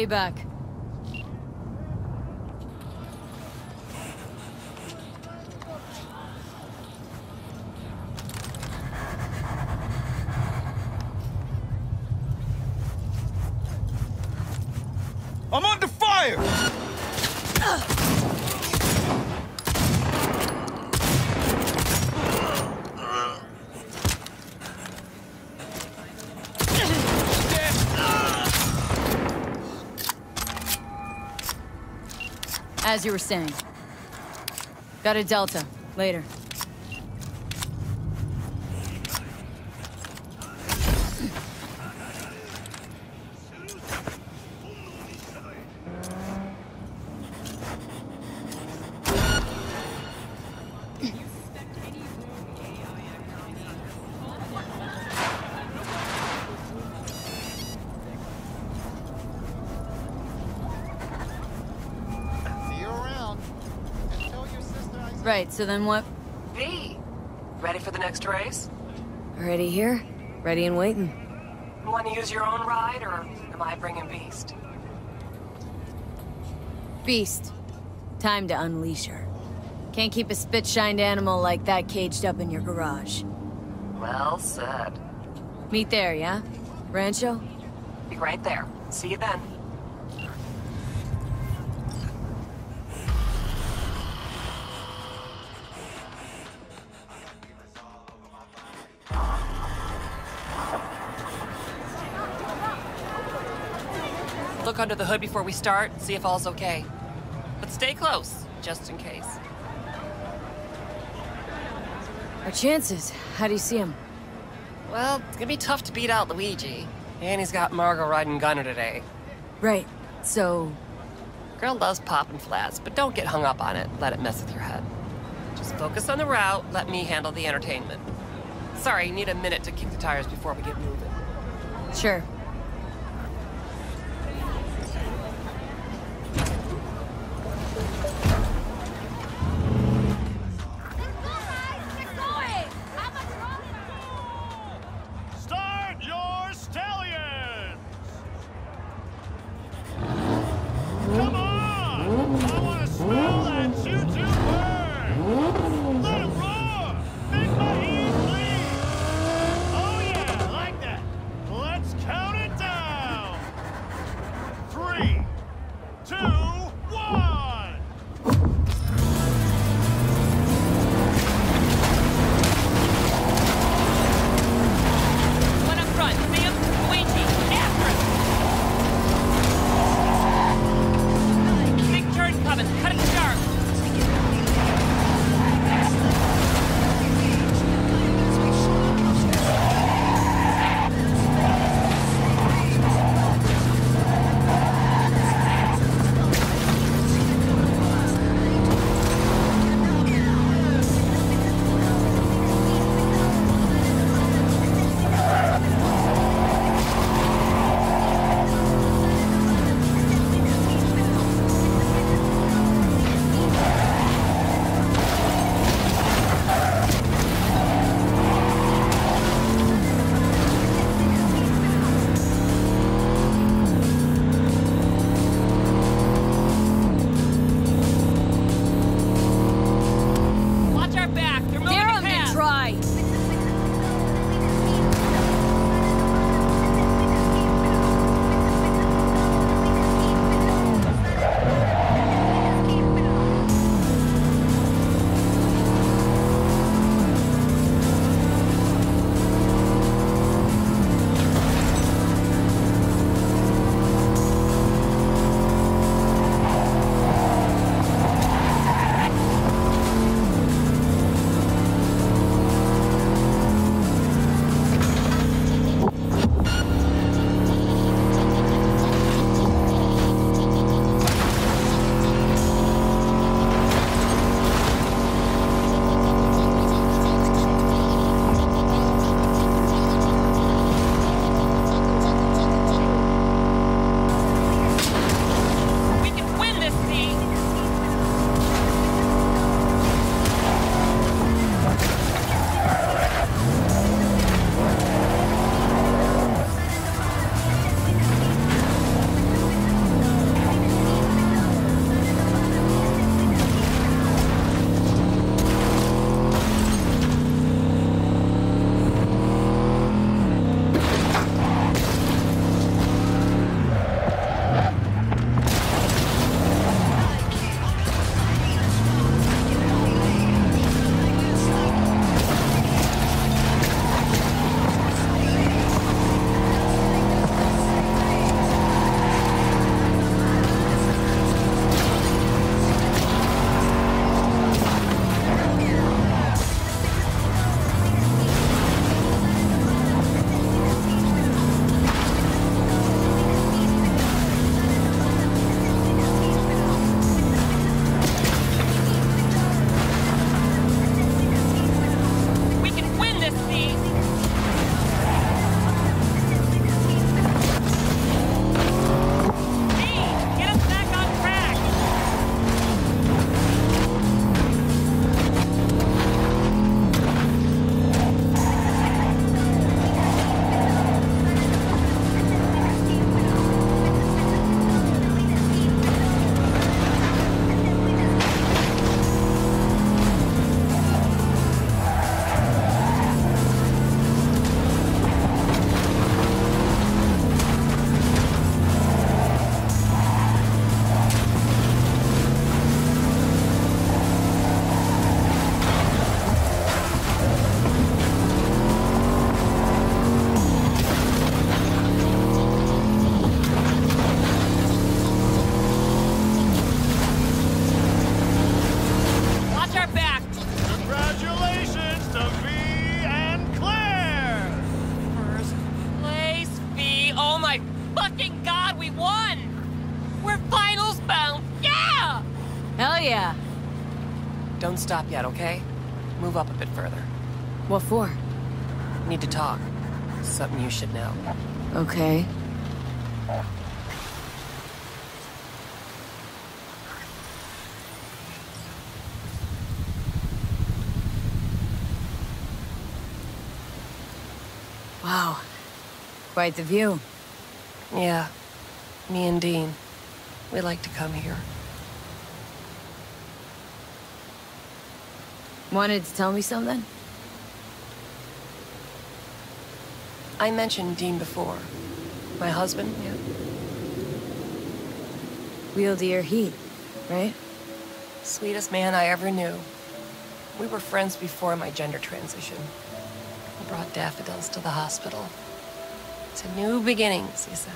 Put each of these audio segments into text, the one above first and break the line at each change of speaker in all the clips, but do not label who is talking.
you back.
I'm under fire!
As you were saying. Got a Delta. Later. Right, so then what?
V. Ready for the next race?
Already here? Ready and waiting.
Want to use your own ride, or am I bringing Beast?
Beast. Time to unleash her. Can't keep a spit-shined animal like that caged up in your garage.
Well said.
Meet there, yeah? Rancho?
Be right there. See you then. Under the hood before we start, see if all's okay. But stay close, just in case.
Our chances. How do you see him?
Well, it's gonna be tough to beat out Luigi. And he's got Margot riding Gunner today.
Right. So,
Girl loves popping flats, but don't get hung up on it. Let it mess with your head. Just focus on the route, let me handle the entertainment. Sorry, need a minute to kick the tires before we get moving.
sure.
Yet, okay? Move up a bit further.
What for?
Need to talk. Something you should know.
Okay. Wow. Quite the view.
Yeah. Me and Dean. We like to come here.
Wanted to tell me something?
I mentioned Dean before. My husband, yeah?
Wield your heat, right?
Sweetest man I ever knew. We were friends before my gender transition. He brought daffodils to the hospital. To new beginnings, he said.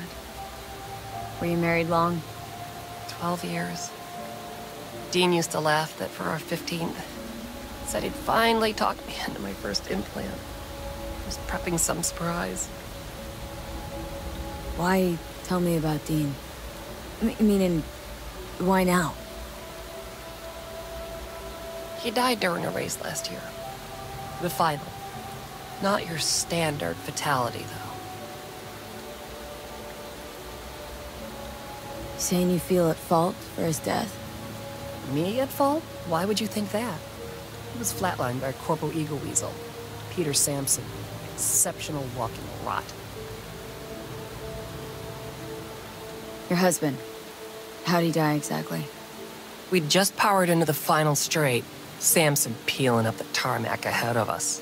Were you married long?
Twelve years. Dean used to laugh that for our 15th, said he'd finally talked me into my first implant. I was prepping some surprise.
Why tell me about Dean? M meaning, why now?
He died during a race last year. The final. Not your standard fatality, though.
Saying you feel at fault for his death?
Me at fault? Why would you think that? He was flatlined by Corporal Eagle Weasel, Peter Sampson. Exceptional walking rot.
Your husband. How'd he die exactly?
We'd just powered into the final straight, Sampson peeling up the tarmac ahead of us.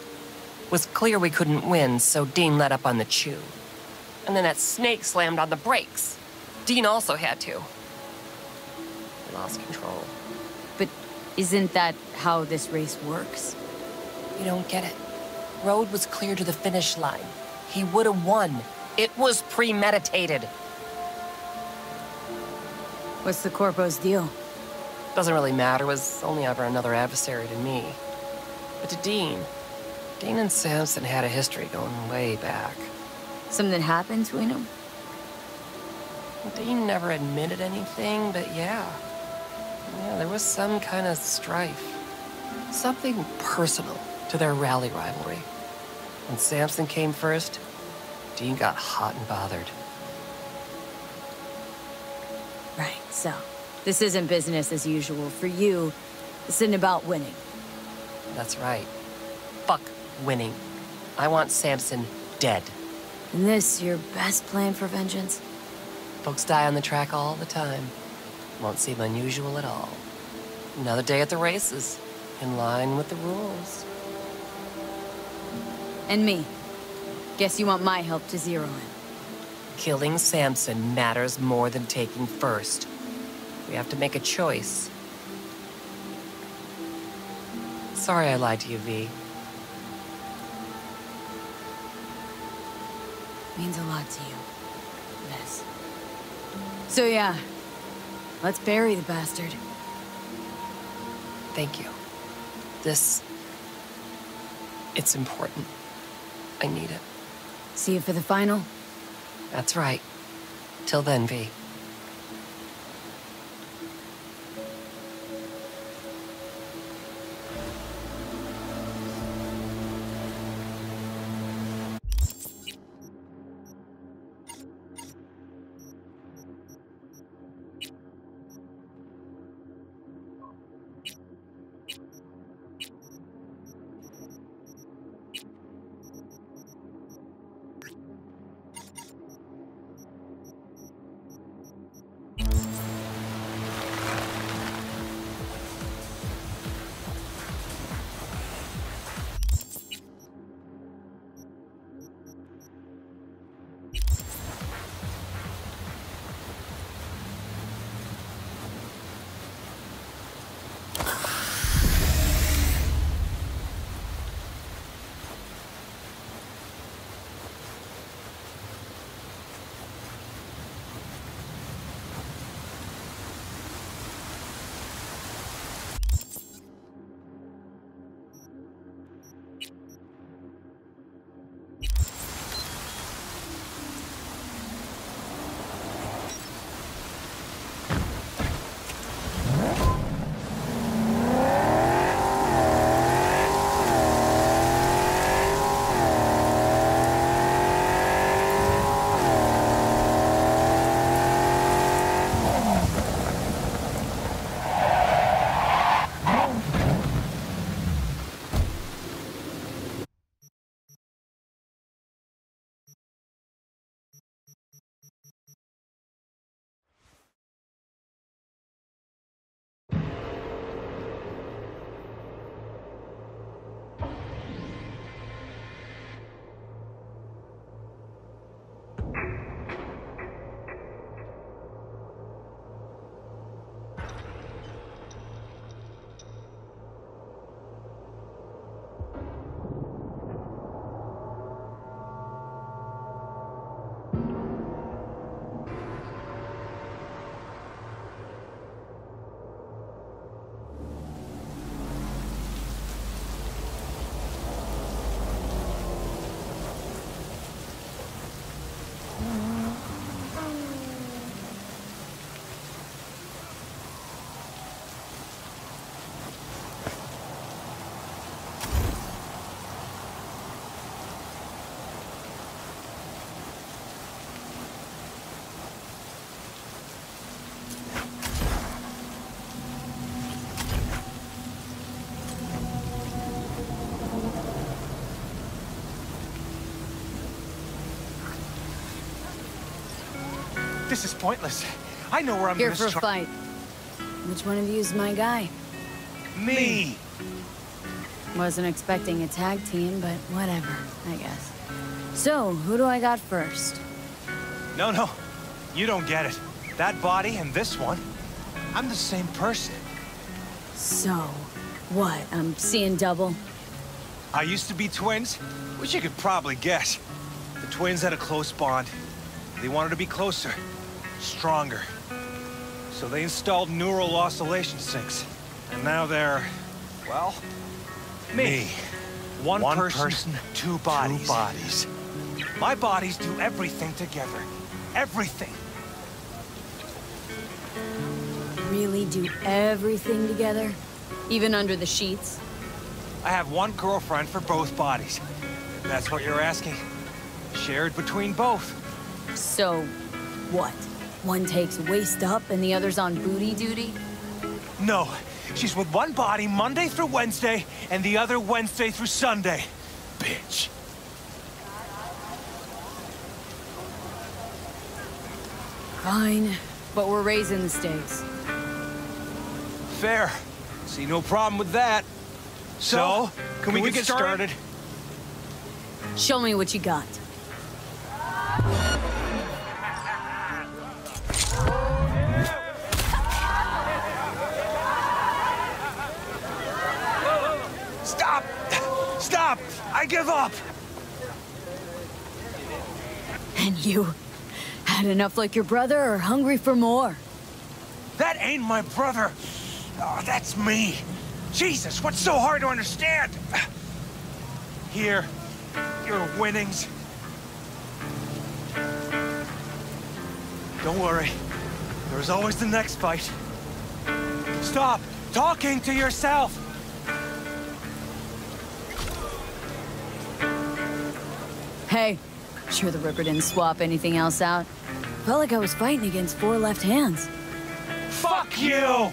Was clear we couldn't win, so Dean let up on the chew. And then that snake slammed on the brakes. Dean also had to. We lost control.
But isn't that how this race works?
You don't get it. Road was clear to the finish line. He would have won. It was premeditated.
What's the Corpo's deal?
Doesn't really matter, was only ever another adversary to me. But to Dean, Dean and Sampson had a history going way back.
Something happened between them?
Dean never admitted anything, but yeah. Yeah, there was some kind of strife. Something personal to their rally rivalry. When Sampson came first, Dean got hot and bothered.
Right, so this isn't business as usual. For you, this isn't about winning.
That's right. Fuck winning. I want Sampson dead.
And this your best plan for vengeance?
Folks die on the track all the time. Won't seem unusual at all. Another day at the races, in line with the rules.
And me. Guess you want my help to zero in.
Killing Sampson matters more than taking first. We have to make a choice. Sorry I lied to you, V.
Means a lot to you. This. So yeah, let's bury the bastard.
Thank you. This... It's important. I need it.
See you for the final?
That's right. Till then, V.
This is pointless. I know where I'm
Here
gonna
for a
start.
fight. Which one of you is my guy?
Me.
Wasn't expecting a tag team, but whatever, I guess. So, who do I got first?
No, no. You don't get it. That body and this one, I'm the same person.
So, what? I'm seeing double?
I used to be twins, which you could probably guess. The twins had a close bond. They wanted to be closer, stronger. So they installed neural oscillation sinks. And now they're, well, me. One,
One
person,
person,
two bodies.
Two bodies.
My bodies do everything together. Everything.
Really do everything together? Even under the sheets?
I have one girlfriend for both bodies. That's what you're asking. Shared between both.
So, what? One takes waist up and the other's on booty duty?
No, she's with one body Monday through Wednesday, and the other Wednesday through Sunday. Bitch.
Fine, but we're raising the stakes.
Fair. See no problem with that. So, can, we, get, started?
Show me what you got.
Give up!
And you? Had enough like your brother or hungry for more?
That ain't my brother. Oh, that's me. Jesus, what's so hard to understand? Here, your winnings. Don't worry. There's always the next fight. Stop talking to yourself.
Hey, sure the Ripper didn't swap anything else out? Felt like I was fighting against four left hands.
Fuck you!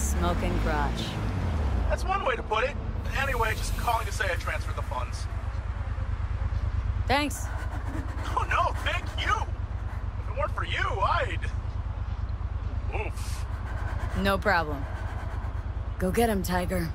Guy with the smoking crotch.
That's one way to put it. Anyway, just calling to say I transferred the funds.
Thanks.
Oh no, thank you! If it weren't for you, I'd... Oof.
No problem. Go get him, Tiger.